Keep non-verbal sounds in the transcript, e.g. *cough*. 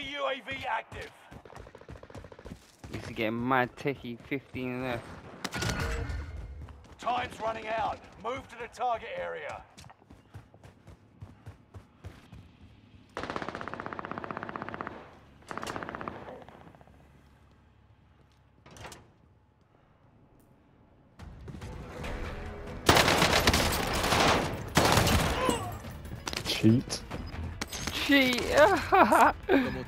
Enemy UAV active. Used to get mad techie 15 left. Time's running out. Move to the target area. Cheat. Cheat! *laughs*